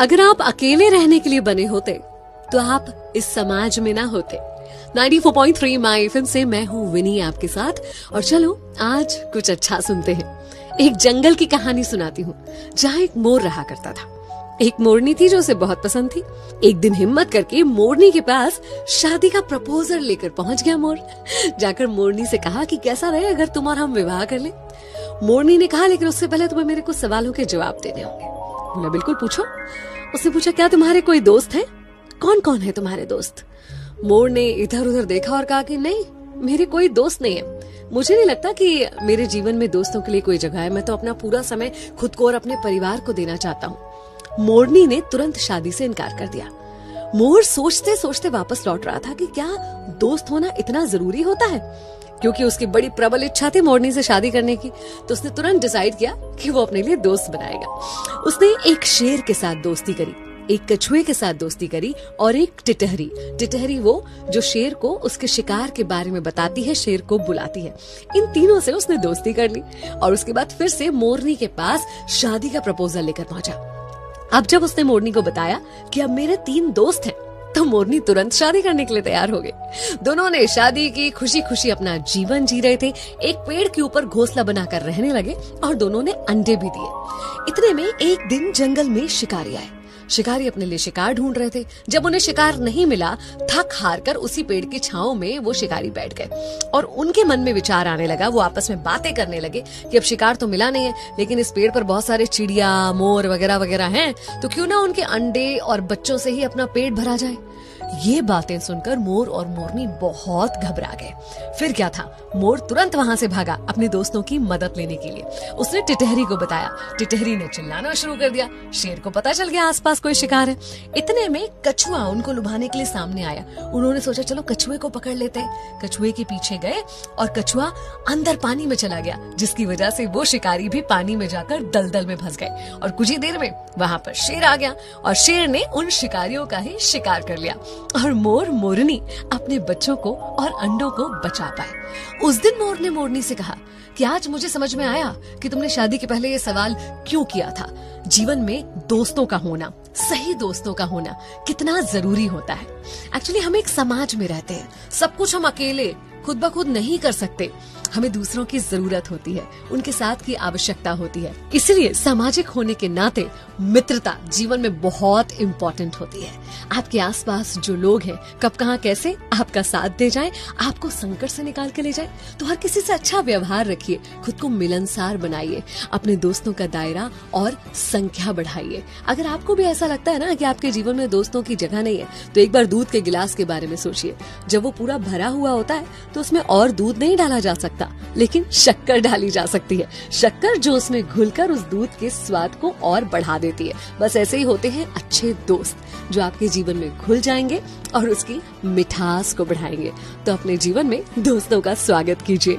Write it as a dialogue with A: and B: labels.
A: अगर आप अकेले रहने के लिए बने होते तो आप इस समाज में ना होते। 94.3 माई एफएम से मैं हूँ विनी आपके साथ, और चलो, आज कुछ अच्छा सुनते हैं। एक जंगल की कहानी सुनाती हूँ, जहाँ एक मोर रहा करता था। एक मोरनी थी जो उसे बहुत पसंद थी। एक दिन हिम्मत करके मोरनी के पास शादी का प्रपोजल लेकर पहुँच गया मोर। जाकर मोरनी से कहा कि कैसा रहे अगर तुम और हम विवाह कर ले। मोरनी ने कहा, लेकिन उससे पहले तुम्हें मेरे कुछ सवालों के जवाब देने होंगे। बोला, बिल्कुल पूछो। उसने पूछा, क्या तुम्हारे कोई दोस्त है? कौन कौन है तुम्हारे दोस्त? मोर ने इधर उधर देखा और कहा कि नहीं, मेरे कोई दोस्त नहीं है। मुझे नहीं लगता कि मेरे जीवन में दोस्तों के लिए कोई जगह है। मैं तो अपना पूरा समय खुद को और अपने परिवार को देना चाहता हूँ। मोरनी ने तुरंत शादी से इनकार कर दिया। मोर सोचते सोचते वापस लौट रहा था कि क्या दोस्त होना इतना ज़रूरी होता है? क्योंकि उसकी बड़ी प्रबल इच्छा थी मोरनी से शादी करने की तो उसने तुरंत डिसाइड किया कि वो अपने लिए दोस्त बनाएगा। उसने एक शेर के साथ दोस्ती करी, एक कछुए के साथ दोस्ती करी और एक टिटहरी। टिटहरी वो जो शेर को उसके शिकार के बारे में बताती है, शेर को बुलाती है। इन तीनों से उसने दोस्ती कर ली और उसके बाद फिर से मोरनी के पास शादी का प्रपोजल लेकर पहुँचा। अब जब उसने मोरनी को बताया कि अब मेरे तीन दोस्त हैं तो मोरनी तुरंत शादी करने के लिए तैयार हो गए दोनों ने शादी की खुशी खुशी अपना जीवन जी रहे थे, एक पेड़ के ऊपर घोसला बनाकर रहने लगे और दोनों ने अंडे भी दिए। इतने में एक दिन जंगल में शिकारी आए। शिकारी अपने लिए शिकार ढूंढ रहे थे। जब उन्हें शिकार नहीं मिला, थक हार कर उसी पेड़ की छाओ में वो शिकारी बैठ गए। और उनके मन में विचार आने लगा, वो आपस में बातें करने लगे कि अब शिकार तो मिला नहीं है, लेकिन इस पेड़ पर बहुत सारे चिड़िया, मोर वगैरह वगैरह हैं तो क्यों ना उनके अंडे और बच्चों से ही अपना पेट भरा जाए? ये बातें सुनकर मोर और मोरनी बहुत घबरा गए। फिर क्या था? मोर तुरंत वहाँ से भागा अपने दोस्तों की मदद लेने के लिए। उसने टिटहरी को बताया। टिटहरी ने चिल्लाना शुरू कर दिया। शेर को पता चल गया आसपास कोई शिकार है। इतने में कछुआ उनको लुभाने के लिए सामने आया। उन्होंने सोचा, चलो कछुए को पकड़ लेते कछुए के पीछे गए और कछुआ अंदर पानी में चला गया, जिसकी वजह से वो शिकारी भी पानी में जाकर दलदल में फंस गए। और कुछ ही देर में वहाँ पर शेर आ गया और शेर ने उन शिकारियों का ही शिकार कर लिया। और मोर मोरनी अपने बच्चों को और अंडों को बचा पाए। उस दिन मोर ने मोरनी से कहा कि आज मुझे समझ में आया कि तुमने शादी के पहले ये सवाल क्यों किया था। जीवन में दोस्तों का होना, सही दोस्तों का होना कितना ज़रूरी होता है। एक्चुअली हम एक समाज में रहते हैं। सब कुछ हम अकेले खुद ब खुद नहीं कर सकते। हमें दूसरों की ज़रूरत होती है, उनके साथ की आवश्यकता होती है। इसलिए सामाजिक होने के नाते मित्रता जीवन में बहुत इम्पोर्टेंट होती है। आपके आसपास जो लोग हैं, कब कहाँ कैसे आपका साथ दे जाए, आपको संकट से निकाल के ले जाए तो हर किसी से अच्छा व्यवहार रखिए, खुद को मिलनसार बनाइए, अपने दोस्तों का दायरा और संख्या बढ़ाइए। अगर आपको भी ऐसा लगता है ना कि आपके जीवन में दोस्तों की जगह नहीं है तो एक बार दूध के गिलास के बारे में सोचिए। जब वो पूरा भरा हुआ होता है तो उसमें और दूध नहीं डाला जा सकता। सकता, लेकिन शक्कर डाली जा सकती है। शक्कर जो उसमें घुलकर उस दूध के स्वाद को और बढ़ा देती है। बस ऐसे ही होते हैं अच्छे दोस्त, जो आपके जीवन में घुल जाएँगे और उसकी मिठास को बढ़ाएँगे। तो अपने जीवन में दोस्तों का स्वागत कीजिए।